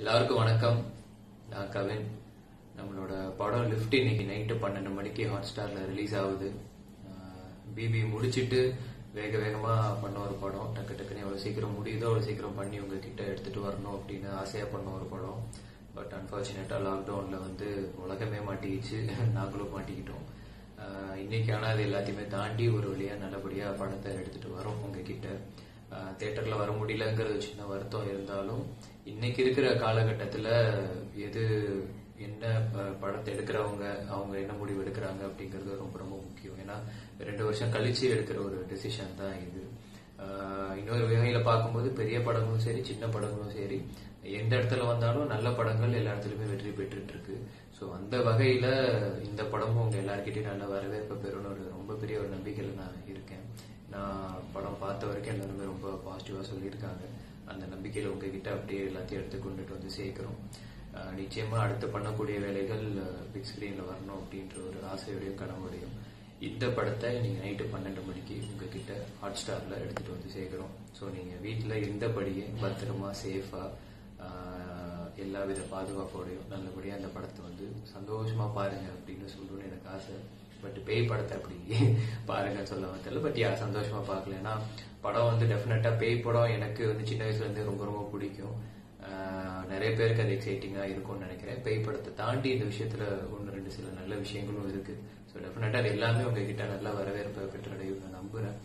எல்லாருக்கும் வணக்கம். நான் கவின். நம்மளோட படம் லிஃப்ட் இன்னைக்கு நைட்டு பன்னெண்டு மணிக்கு ஹாட் ஸ்டார்ல ரிலீஸ் ஆகுது பிபி முடிச்சிட்டு வேக வேகமா பண்ண ஒரு படம். டக்கு டக்குன்னு எவ்வளவு சீக்கிரம் முடியுதோ அவ்வளவு சீக்கிரம் பண்ணி உங்ககிட்ட எடுத்துட்டு வரணும் அப்படின்னு ஆசையா பண்ண ஒரு படம். பட் அன்பார்ச்சுனேட்டா லாக்டவுன்ல வந்து உலகமே மாட்டிக்கிச்சு. நாங்களும் மாட்டிக்கிட்டோம். இன்னைக்கு ஆனால் அது எல்லாத்தையுமே தாண்டி ஒரு வழியா நல்லபடியா படத்தை எடுத்துட்டு வரோம் உங்ககிட்ட. தேட்டர்ல வர முடியலங்கிறது சின்ன வருத்தம் இருந்தாலும் இன்னைக்கு இருக்கிற காலகட்டத்துல எது என்ன படத்தை எடுக்கிறவங்க அவங்க என்ன முடிவு எடுக்கிறாங்க அப்படிங்கிறது ரொம்ப ரொம்ப முக்கியம். ஏன்னா ரெண்டு வருஷம் கழிச்சு எடுக்கிற ஒரு டெசிஷன் தான் இது. இன்னொரு வகையில பார்க்கும்போது பெரிய படங்களும் சரி சின்ன படங்களும் சரி எந்த இடத்துல வந்தாலும் நல்ல படங்கள் எல்லா இடத்துலயுமே வெற்றி பெற்றுட்டு இருக்கு ஸோ அந்த வகையில இந்த படமும் உங்க எல்லார்கிட்டயும் நல்ல வரவேற்பு பெறும்னு ஒரு ரொம்ப பெரிய ஒரு நம்பிக்கையில நான் இருக்கேன். நான் படம் பார்த்த வரைக்கும் எல்லாருமே ரொம்ப பாசிட்டிவா சொல்லியிருக்காங்க. அந்த நம்பிக்கையில உங்ககிட்ட அப்படியே எல்லாத்தையும் எடுத்து கொண்டுட்டு வந்து சேர்க்கிறோம். நிச்சயமாக நிச்சயமா அடுத்து பண்ணக்கூடிய வேலைகள் பிக் ஸ்கிரீன்ல வரணும் அப்படின்ற ஒரு ஆசையோடையும் கனவோடையும் இந்த படத்தை நீங்க நைட்டு பன்னெண்டு மணிக்கு உங்ககிட்ட ஹாட் ஸ்டார்ல எடுத்துட்டு வந்து சேர்க்கிறோம். ஸோ நீங்க வீட்டில் இருந்தபடியே பத்திரமா சேஃபா எல்லா வித பாதுகாப்போடையும் நல்லபடியா அந்த படத்தை வந்து சந்தோஷமா பாருங்க அப்படின்னு சொல்லணும்னு எனக்கு ஆசை. பட் பேய் படத்தை அப்படி பாருங்க சொல்ல தெரியல பட் யா சந்தோஷமா பார்க்கல ஏன்னா படம் வந்து டெஃபினட்டா பேய் படம் எனக்கு வந்து சின்ன வயசுல இருந்து ரொம்ப ரொம்ப பிடிக்கும். நிறைய பேருக்கு அது எக்ஸைட்டிங்கா இருக்கும்னு நினைக்கிறேன். பேய் படத்தை தாண்டி இந்த விஷயத்துல ஒன்று ரெண்டு சில நல்ல விஷயங்களும் இருக்கு. ஸோ டெஃபினட்டா அது எல்லாமே உங்ககிட்ட நல்லா வரவேற்பை பெற்றடையும் நான் நம்புறேன்.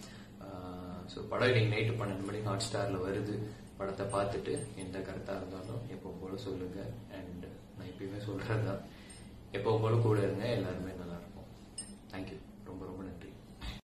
ஸோ படம் இன்னைக்கு நைட்டு பன்னெண்டு மணிக்கு ஹாட் ஸ்டார்ல வருது. படத்தை பார்த்துட்டு எந்த கருத்தா இருந்தாலும் எப்போ போல சொல்லுங்க. அண்ட் நான் எப்பயுமே சொல்றதுதான். எப்போ போல கூட இருங்க. எல்லாருமே நல்லா